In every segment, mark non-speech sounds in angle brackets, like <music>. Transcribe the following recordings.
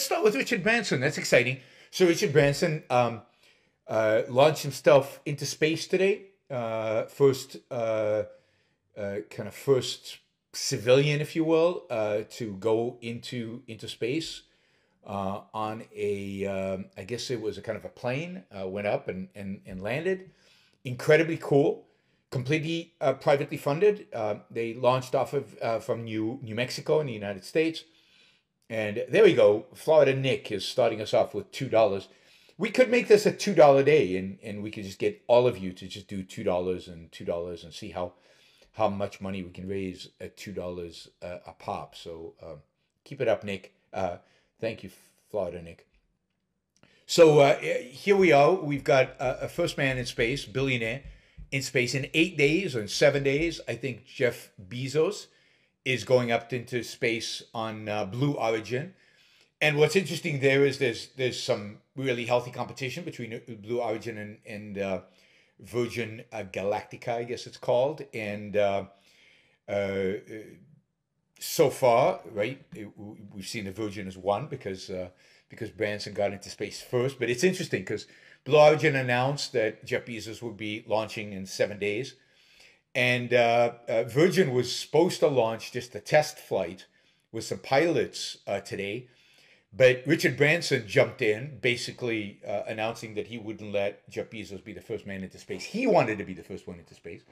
Let's start with Richard Branson. That's exciting. So Richard Branson um, uh, launched himself into space today. Uh, first, uh, uh kind of first civilian, if you will, uh, to go into into space uh, on a, um, I guess it was a kind of a plane, went up and, and, and landed. Incredibly cool completely privately funded. Uh, they launched off of from New New Mexico in the United States, and there we go. Florida Nick is starting us off with two dollars. We could make this a two dollar day, and and we could just get all of you to just do two dollars and two dollars and see how how much money we can raise at two dollars uh, a pop. So um, keep it up, Nick. Uh, thank you, Florida Nick. So uh, here we are. We've got a first man in space, billionaire in space in eight days or in seven days. I think Jeff Bezos is going up into space on uh, Blue Origin. And what's interesting there is there's there's some really healthy competition between uh, Blue Origin and, and uh, Virgin uh, Galactica, I guess it's called. And uh, so far, right, it, we've seen the Virgin as one because because Branson got into space first. But it's interesting because Blue Origin announced that Jeff Bezos would be launching in seven days. And uh, uh, Virgin was supposed to launch just a test flight with some pilots uh, today. But Richard Branson jumped in, basically uh, announcing that he wouldn't let Jeff Bezos be the first man into space. He wanted to be the first one into space.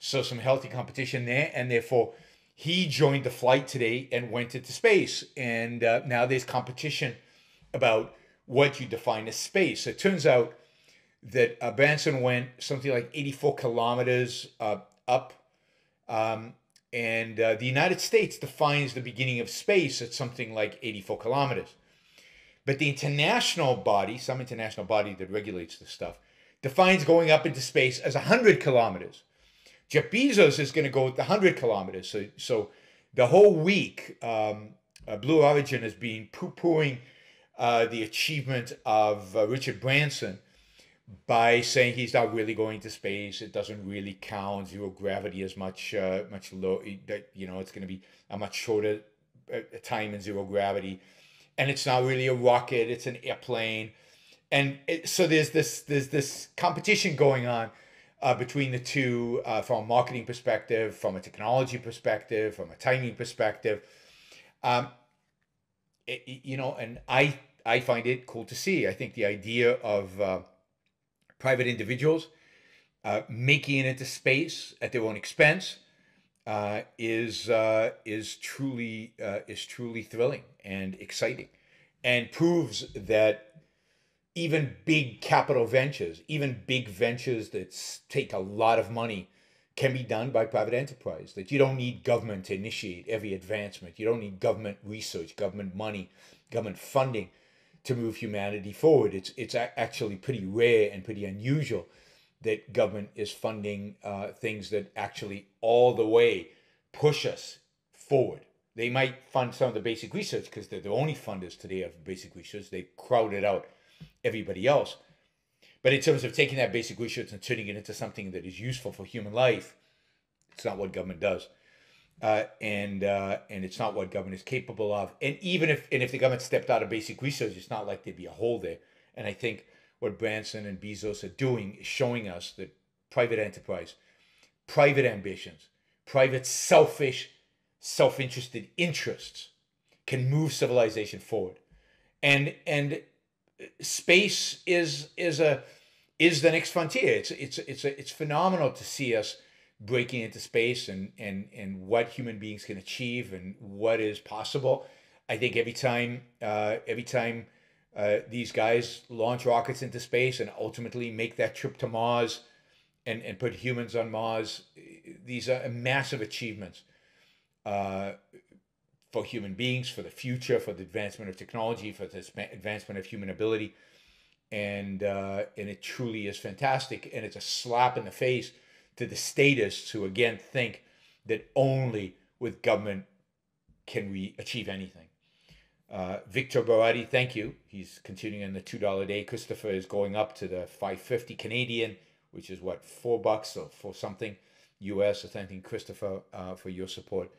So some healthy competition there. And therefore, he joined the flight today and went into space. And uh, now there's competition about what you define as space. It turns out that uh, Branson went something like 84 kilometers uh, up. Um, and uh, the United States defines the beginning of space at something like 84 kilometers. But the international body, some international body that regulates this stuff, defines going up into space as 100 kilometers. Jeff Bezos is going to go with the 100 kilometers. So, so the whole week, um, uh, Blue Origin has been poo pooing uh, the achievement of uh, Richard Branson by saying he's not really going to space. It doesn't really count. Zero gravity is much uh, much low. That you know, it's going to be a much shorter uh, time in zero gravity, and it's not really a rocket. It's an airplane, and it, so there's this there's this competition going on. Uh, between the two, uh, from a marketing perspective, from a technology perspective, from a timing perspective, um, it, you know, and I I find it cool to see. I think the idea of uh, private individuals uh, making it into space at their own expense uh, is uh, is truly uh, is truly thrilling and exciting, and proves that even big capital ventures, even big ventures that take a lot of money, can be done by private enterprise. That you don't need government to initiate every advancement. You don't need government research, government money, government funding to move humanity forward. It's it's actually pretty rare and pretty unusual that government is funding uh, things that actually all the way push us forward. They might fund some of the basic research because they're the only funders today of basic research. They crowded out everybody else. But in terms of taking that basic research and turning it into something that is useful for human life, it's not what government does. Uh, and uh, and it's not what government is capable of. And even if and if the government stepped out of basic research, it's not like there'd be a hole there. And I think what Branson and Bezos are doing is showing us that private enterprise, private ambitions, private selfish, self-interested interests can move civilization forward. And and space is is a is the next frontier. It's it's it's a, it's phenomenal to see us breaking into space and and and what human beings can achieve and what is possible. I think every time uh, every time uh, these guys launch rockets into space and ultimately make that trip to Mars and and put humans on Mars, these are massive achievements. Uh, for human beings, for the future, for the advancement of technology, for the advancement of human ability, and uh, and it truly is fantastic. And it's a slap in the face to the statists who again think that only with government can we achieve anything. Uh, Victor Baratti, thank you. He's continuing in the two dollar day. Christopher is going up to the five fifty Canadian, which is what four bucks or for something U.S. So thanking Christopher uh, for your support.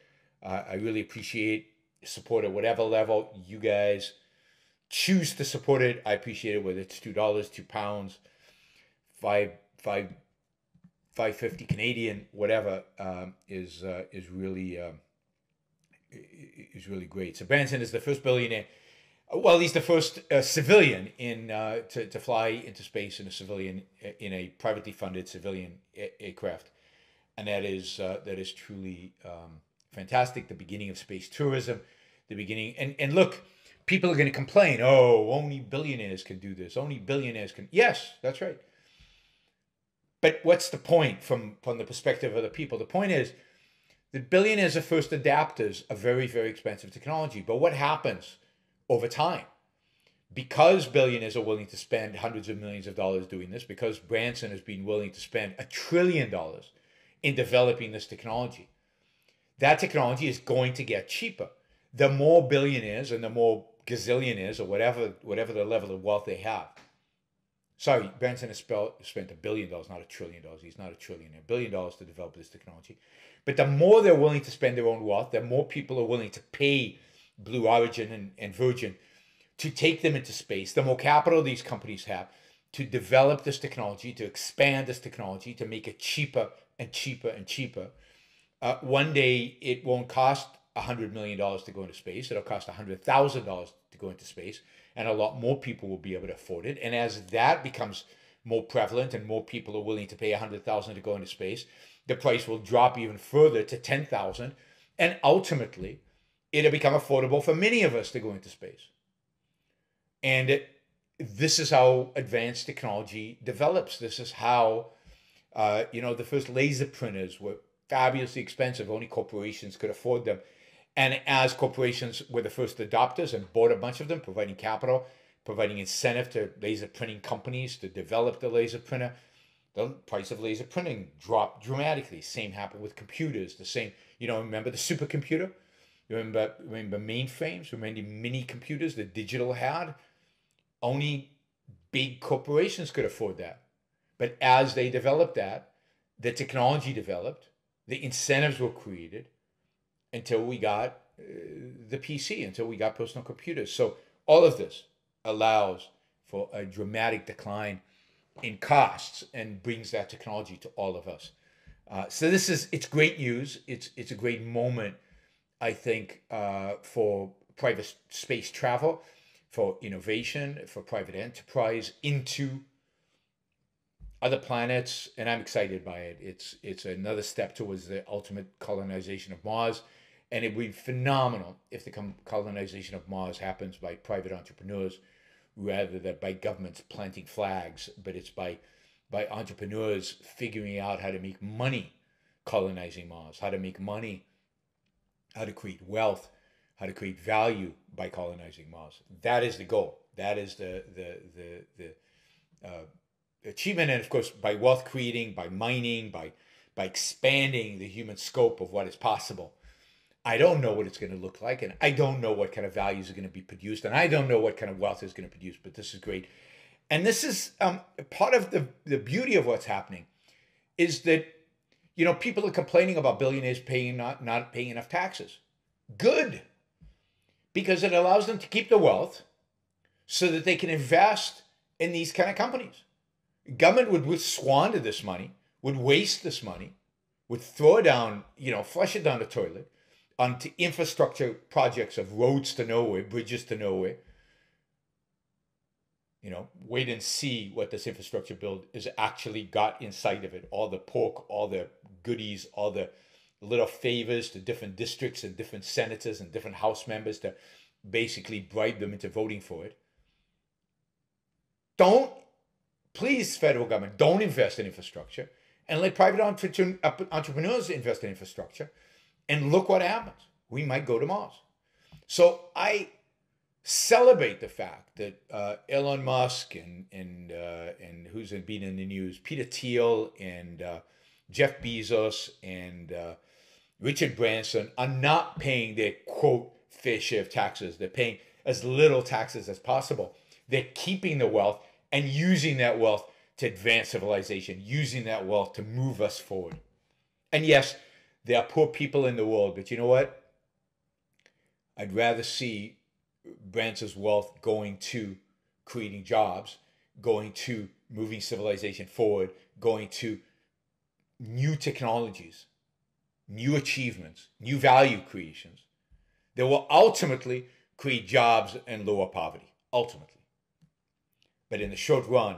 Uh, I really appreciate support at whatever level you guys choose to support it, I appreciate it. Whether it's two dollars, two pounds, five five five fifty Canadian, whatever, um, is uh, is really uh, is really great. So Branson is the first billionaire. Well, he's the first uh, civilian in uh, to to fly into space in a civilian in a privately funded civilian aircraft, and that is uh, that is truly um, fantastic. The beginning of space tourism, the beginning, and and look, people are going to complain. Oh, only billionaires can do this. Only billionaires can. Yes, that's right. But what's the point from from the perspective of the people? The point is that billionaires are first adapters of very, very expensive technology. But what happens over time? Because billionaires are willing to spend hundreds of millions of dollars doing this, because Branson has been willing to spend a trillion dollars in developing this technology, that technology is going to get cheaper. The more billionaires and the more gazillionaires or whatever whatever the level of wealth they have. Sorry, Branson has spent a billion dollars, not a trillion dollars. He's not a trillionaire. A billion dollars to develop this technology. But the more they're willing to spend their own wealth, the more people are willing to pay Blue Origin and, and Virgin to take them into space, the more capital these companies have to develop this technology, to expand this technology, to make it cheaper and cheaper and cheaper. Uh, one day it won't cost $100 million to go into space. It'll cost $100,000 to go into space, and a lot more people will be able to afford it. And as that becomes more prevalent and more people are willing to pay $100,000 to go into space, the price will drop even further to 10,000 and ultimately it'll become affordable for many of us to go into space. And it, this is how advanced technology develops. This is how, uh, you know, the first laser printers were fabulously expensive. Only corporations could afford them. And as corporations were the first adopters and bought a bunch of them, providing capital, providing incentive to laser printing companies to develop the laser printer, the price of laser printing dropped dramatically. Same happened with computers. The same, you know, remember the supercomputer? You remember, remember mainframes? Remember mini computers that digital had? Only big corporations could afford that. But as they developed that, the technology developed, the incentives were created until we got uh, the PC, until we got personal computers. So all of this allows for a dramatic decline in costs and brings that technology to all of us. Uh, so this is it's great news. It's it's a great moment, I think, uh, for private space travel, for innovation, for private enterprise into other planets, and I'm excited by it. It's it's another step towards the ultimate colonization of Mars, and it would be phenomenal if the colonization of Mars happens by private entrepreneurs rather than by governments planting flags, but it's by by entrepreneurs figuring out how to make money colonizing Mars, how to make money, how to create wealth, how to create value by colonizing Mars. That is the goal. That is the the the the uh, achievement, and of course, by wealth creating, by mining, by by expanding the human scope of what is possible I don't know what it's going to look like, and I don't know what kind of values are going to be produced, and I don't know what kind of wealth is going to produce. But this is great, and this is um, part of the the beauty of what's happening, is that you know people are complaining about billionaires paying not not paying enough taxes. Good, because it allows them to keep the wealth, so that they can invest in these kind of companies. Government would, would squander this money, would waste this money, would throw it down, you know, flush it down the toilet onto infrastructure projects of roads to nowhere, bridges to nowhere. You know, wait and see what this infrastructure build is actually got inside of it. All the pork, all the goodies, all the little favors to different districts and different senators and different House members to basically bribe them into voting for it. Don't, please, federal government, don't invest in infrastructure and let private entrepreneurs invest in infrastructure and look what happens. We might go to Mars. So I celebrate the fact that uh, Elon Musk and and uh, and who's been in the news, Peter Thiel and uh, Jeff Bezos and uh, Richard Branson are not paying their quote fair share of taxes. They're paying as little taxes as possible. They're keeping the wealth and using that wealth to advance civilization, using that wealth to move us forward. And yes, there are poor people in the world, but you know what? I'd rather see Branson's wealth going to creating jobs, going to moving civilization forward, going to new technologies, new achievements, new value creations that will ultimately create jobs and lower poverty. Ultimately. But in the short run,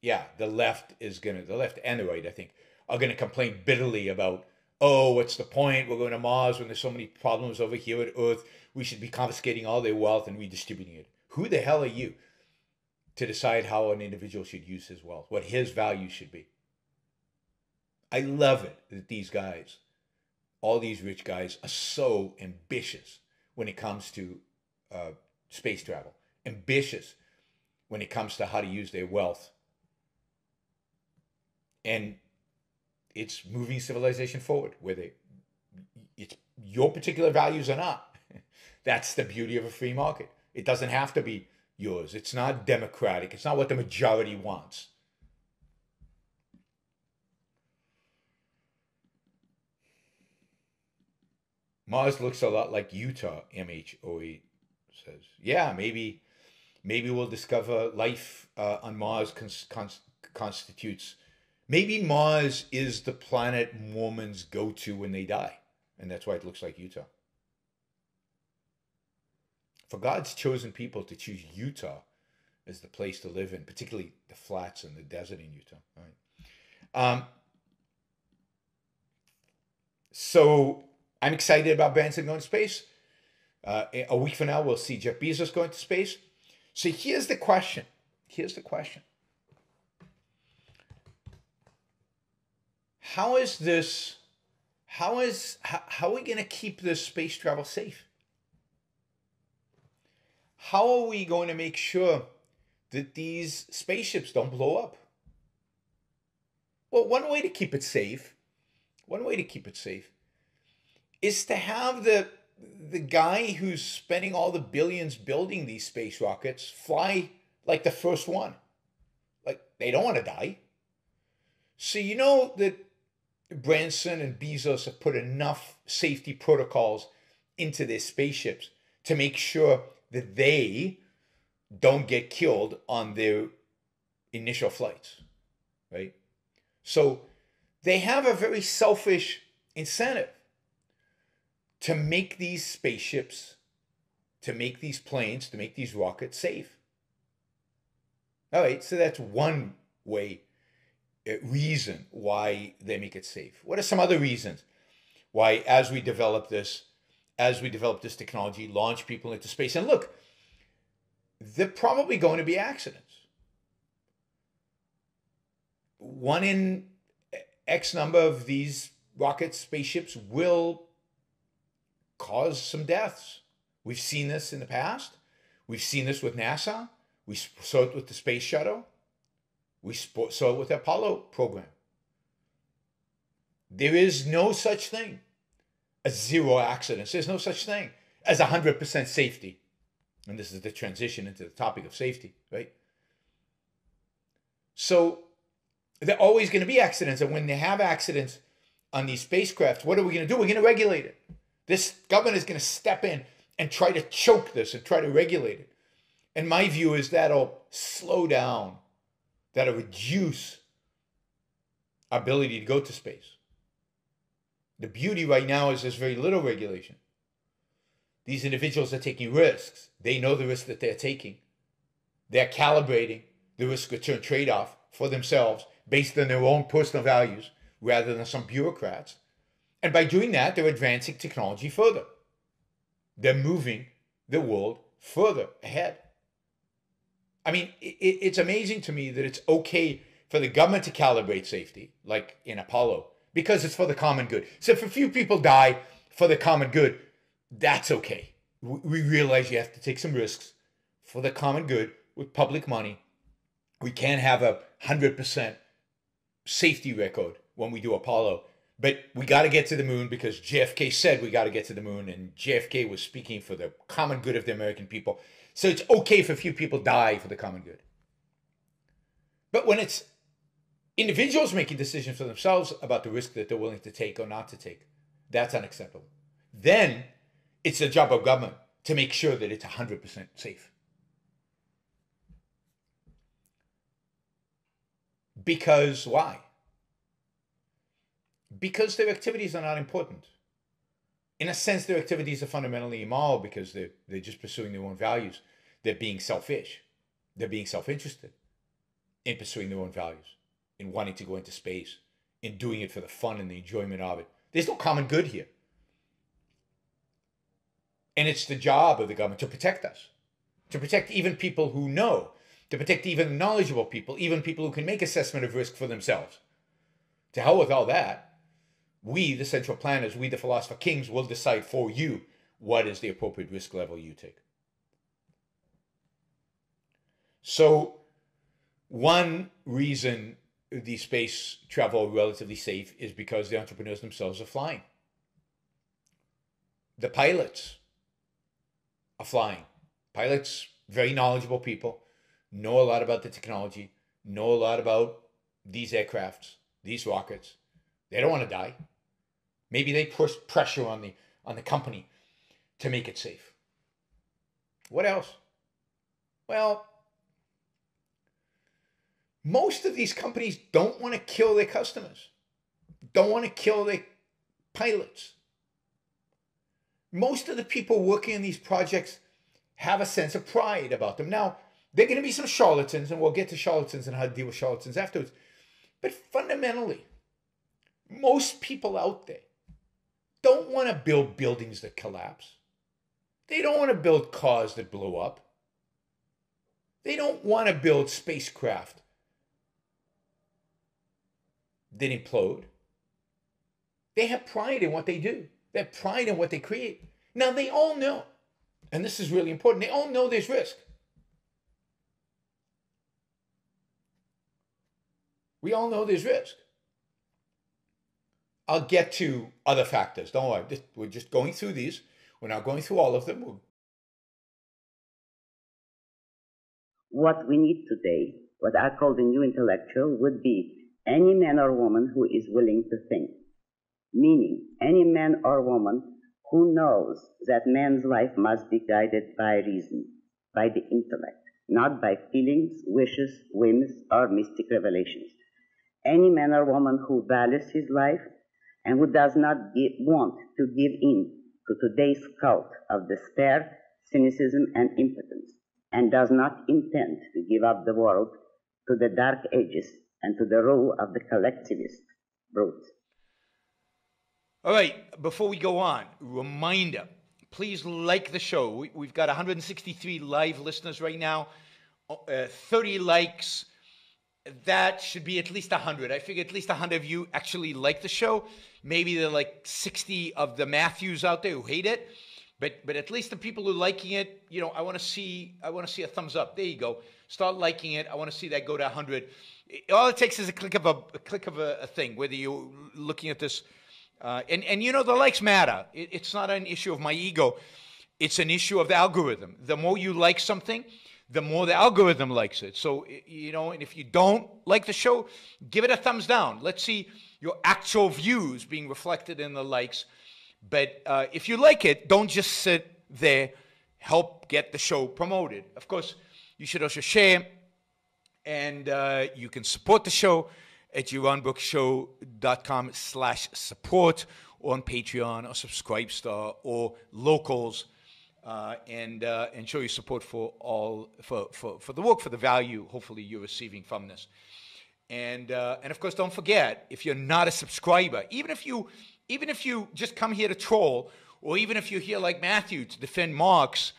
yeah, the left is going to, the left and the right, I think, are going to complain bitterly about, oh, what's the point? We're going to Mars when there's so many problems over here at Earth. We should be confiscating all their wealth and redistributing it. Who the hell are you to decide how an individual should use his wealth, what his value should be? I love it that these guys, all these rich guys, are so ambitious when it comes to uh, space travel, ambitious when it comes to how to use their wealth. And it's moving civilization forward, whether it's your particular values or not. <laughs> That's the beauty of a free market. It doesn't have to be yours. It's not democratic. It's not what the majority wants. Mars looks a lot like Utah, MHOE says. Yeah, maybe maybe we'll discover life uh, on Mars cons- cons- constitutes. Maybe Mars is the planet Mormons go to when they die, and that's why it looks like Utah. For God's chosen people to choose Utah as the place to live in, particularly the flats and the desert in Utah. Right? Um, so I'm excited about Branson going to space. Uh, a week from now, we'll see Jeff Bezos going to space. So here's the question. Here's the question. How is this? How is how, how are we going to keep this space travel safe? How are we going to make sure that these spaceships don't blow up? Well, one way to keep it safe, one way to keep it safe is to have the the guy who's spending all the billions building these space rockets fly like the first one. Like they don't want to die. So you know that Branson and Bezos have put enough safety protocols into their spaceships to make sure that they don't get killed on their initial flights, right? So they have a very selfish incentive to make these spaceships, to make these planes, to make these rockets safe. All right, so that's one way, reason why they make it safe. What are some other reasons why, as we develop this, as we develop this technology, launch people into space? And look, they're probably going to be accidents. One in X number of these rockets, spaceships will cause some deaths. We've seen this in the past. We've seen this with NASA. We saw it with the space shuttle. We saw it with the Apollo program. There is no such thing as zero accidents. There's no such thing as 100% safety. And this is the transition into the topic of safety, right? So there are always going to be accidents. And when they have accidents on these spacecraft, what are we going to do? We're going to regulate it. This government is going to step in and try to choke this and try to regulate it. And my view is that'll slow down, that'll reduce ability to go to space. The beauty right now is there's very little regulation. These individuals are taking risks. They know the risk that they're taking. They're calibrating the risk return trade off for themselves based on their own personal values rather than some bureaucrats and by doing that, they're advancing technology further. They're moving the world further ahead. I mean, it, it's amazing to me that it's okay for the government to calibrate safety, like in Apollo, because it's for the common good. So if a few people die for the common good, that's okay. We realize you have to take some risks for the common good with public money. We can't have a 100% safety record when we do Apollo but we got to get to the moon because JFK said we got to get to the moon, and JFK was speaking for the common good of the American people. So it's okay if a few people die for the common good. But when it's individuals making decisions for themselves about the risk that they're willing to take or not to take, that's unacceptable. Then it's the job of government to make sure that it's 100% safe. Because why? Because their activities are not important. In a sense, their activities are fundamentally immoral because they're, they're just pursuing their own values. They're being selfish. They're being self interested in pursuing their own values, in wanting to go into space, in doing it for the fun and the enjoyment of it. There's no common good here. And it's the job of the government to protect us, to protect even people who know, to protect even knowledgeable people, even people who can make assessment of risk for themselves. To hell with all that. We, the central planners, we, the philosopher kings, will decide for you what is the appropriate risk level you take. So, one reason the space travel relatively safe is because the entrepreneurs themselves are flying. The pilots are flying. Pilots, very knowledgeable people, know a lot about the technology, know a lot about these aircrafts, these rockets. They don't want to die. Maybe they push pressure on the on the company to make it safe. What else? Well, most of these companies don't want to kill their customers, don't want to kill their pilots. Most of the people working in these projects have a sense of pride about them. Now, they're going to be some charlatans, and we'll get to charlatans and how to deal with charlatans afterwards. But fundamentally, most people out there don't want to build buildings that collapse. They don't want to build cars that blow up. They don't want to build spacecraft that implode. They have pride in what they do. They have pride in what they create. Now they all know, and this is really important, they all know there's risk. We all know there's risk. I'll get to other factors. Don't worry. We're just going through these. We're not going through all of them. What we need today, what I call the new intellectual, would be any man or woman who is willing to think. Meaning, any man or woman who knows that man's life must be guided by reason, by the intellect, not by feelings, wishes, whims, or mystic revelations. Any man or woman who values his life and who does not give, want to give in to today's cult of despair, cynicism, and impotence, and does not intend to give up the world to the dark ages and to the rule of the collectivist brute. All right, before we go on, reminder please like the show. We, have got 163 live listeners right now, uh, 30 likes. That should be at least 100. I figure at least 100 of you actually like the show. Maybe there are like 60 of the Matthews out there who hate it. But, but at least the people who are liking it, you know, I want to see I want to see a thumbs up. There you go. Start liking it. I want to see that go to 100 all it takes is a click of a, a click of a, a, thing. Whether you're looking at this, uh, and and you know the likes matter. It, it's not an issue of my ego. It's an issue of the algorithm. The more you like something, the more the algorithm likes it. So you know, and if you don't like the show, give it a thumbs down. Let's see your actual views being reflected in the likes. But uh, if you like it, don't just sit there. Help get the show promoted. Of course, you should also share and uh, you can support the show at yaronbrookshow.com slash support or on Patreon or Subscribestar or Locals uh, and uh, and show your support for all for, for, for the work, for the value hopefully you're receiving from this. And uh, and of course don't forget, if you're not a subscriber, even if you even if you just come here to troll, or even if you're here like Matthew to defend Marx,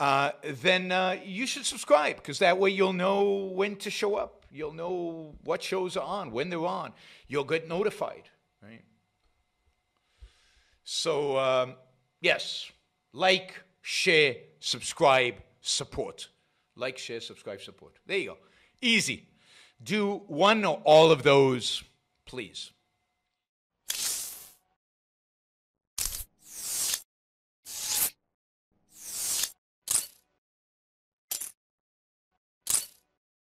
uh, then uh, you should subscribe because that way you'll know when to show up. You'll know what shows are on, when they're on. You'll get notified, right? So, um, yes, like, share, subscribe, support. Like, share, subscribe, support. There you go. Easy. Do one or all of those, please.